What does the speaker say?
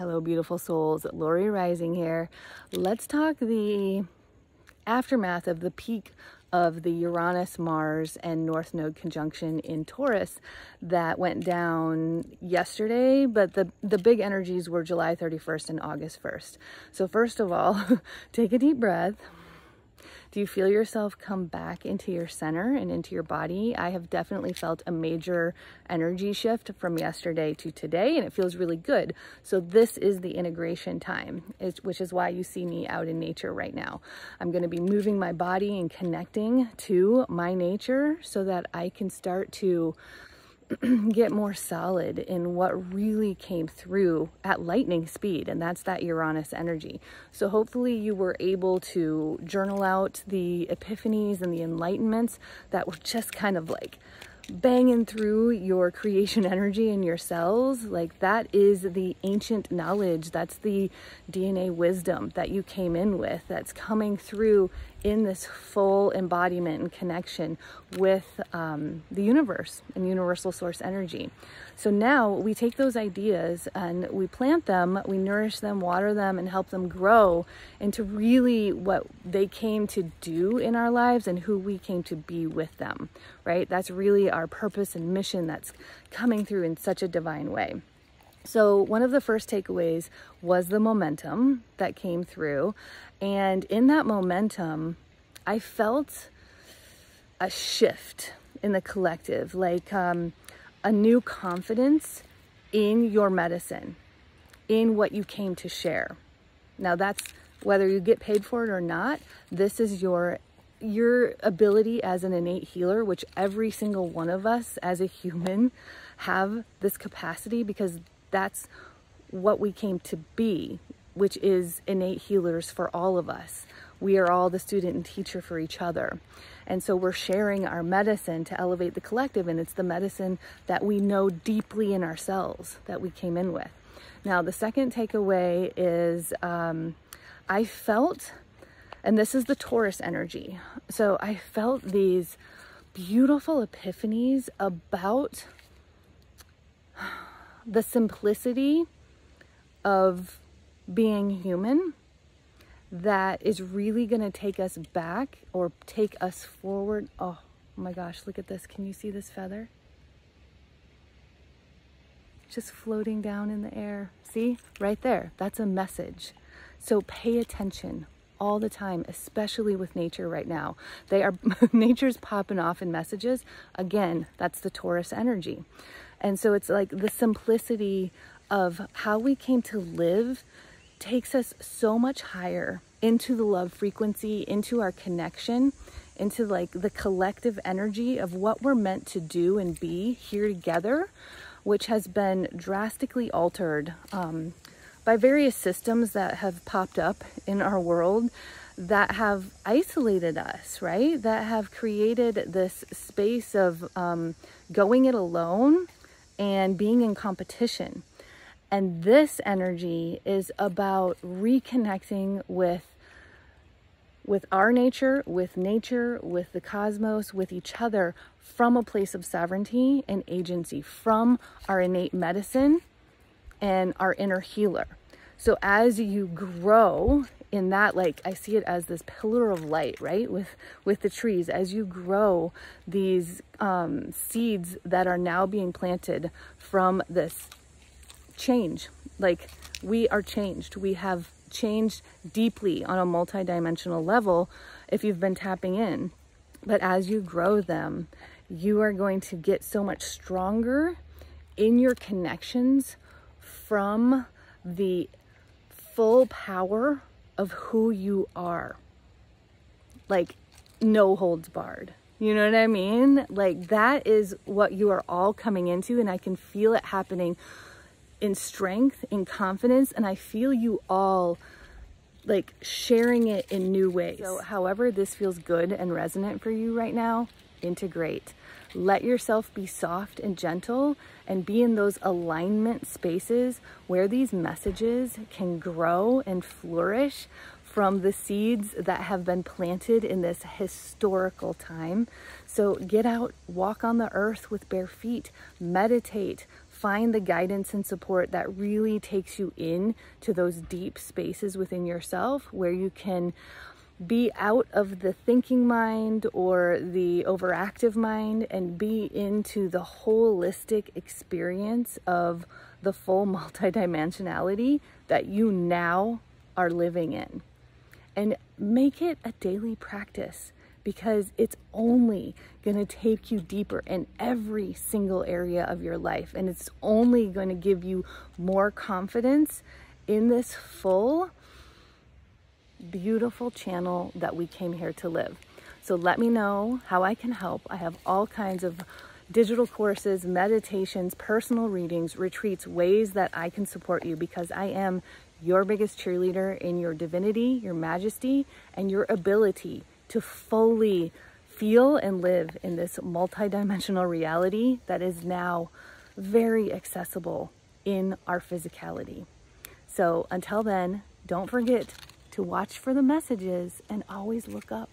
Hello, beautiful souls. Lori Reising here. Let's talk the aftermath of the peak of the Uranus, Mars, and North Node conjunction in Taurus that went down yesterday, but the, the big energies were July 31st and August 1st. So, first of all, take a deep breath. Do you feel yourself come back into your center and into your body? I have definitely felt a major energy shift from yesterday to today, and it feels really good. So, this is the integration time, which is why you see me out in nature right now. I'm going to be moving my body and connecting to my nature so that I can start to get more solid in what really came through at lightning speed, and that's that Uranus energy. So, hopefully, you were able to journal out the epiphanies and the enlightenments that were just kind of like banging through your creation energy in your cells. Like, that is the ancient knowledge, that's the DNA wisdom that you came in with, that's coming through in this full embodiment and connection with um, the universe and universal source energy. So now we take those ideas and we plant them, we nourish them, water them, and help them grow into really what they came to do in our lives and who we came to be with them, right? That's really our purpose and mission that's coming through in such a divine way. So, one of the first takeaways was the momentum that came through. And in that momentum, I felt a shift in the collective, like um, a new confidence in your medicine, in what you came to share. Now, that's whether you get paid for it or not, this is your your ability as an innate healer, which every single one of us as a human have this capacity because that's what we came to be, which is innate healers for all of us. We are all the student and teacher for each other. And so we're sharing our medicine to elevate the collective, and it's the medicine that we know deeply in ourselves that we came in with. Now, the second takeaway is um, I felt, and this is the Taurus energy. So I felt these beautiful epiphanies about the simplicity of being human that is really going to take us back or take us forward. Oh my gosh, look at this. Can you see this feather? Just floating down in the air. See, right there. That's a message. So pay attention all the time, especially with nature right now. They are nature's popping off in messages. Again, that's the Taurus energy. And so it's like the simplicity of how we came to live takes us so much higher into the love frequency, into our connection, into like the collective energy of what we're meant to do and be here together, which has been drastically altered um, by various systems that have popped up in our world that have isolated us, right? That have created this space of um, going it alone and being in competition. And this energy is about reconnecting with with our nature, with nature, with the cosmos, with each other from a place of sovereignty and agency, from our innate medicine and our inner healer. So as you grow in that like I see it as this pillar of light, right? With with the trees as you grow these um, seeds that are now being planted from this change. Like we are changed. We have changed deeply on a multidimensional level if you've been tapping in. But as you grow them, you are going to get so much stronger in your connections from the full power of who you are. Like, no holds barred. You know what I mean? Like, that is what you are all coming into, and I can feel it happening in strength, in confidence, and I feel you all like sharing it in new ways. So, however, this feels good and resonant for you right now, integrate. Let yourself be soft and gentle and be in those alignment spaces where these messages can grow and flourish from the seeds that have been planted in this historical time. So get out, walk on the earth with bare feet, meditate, find the guidance and support that really takes you in to those deep spaces within yourself where you can be out of the thinking mind or the overactive mind and be into the holistic experience of the full multidimensionality that you now are living in. And make it a daily practice because it's only going to take you deeper in every single area of your life. And it's only going to give you more confidence in this full, beautiful channel that we came here to live. So let me know how I can help. I have all kinds of digital courses, meditations, personal readings, retreats, ways that I can support you because I am your biggest cheerleader in your divinity, your majesty, and your ability to fully feel and live in this multidimensional reality that is now very accessible in our physicality. So until then, don't forget to watch for the messages and always look up.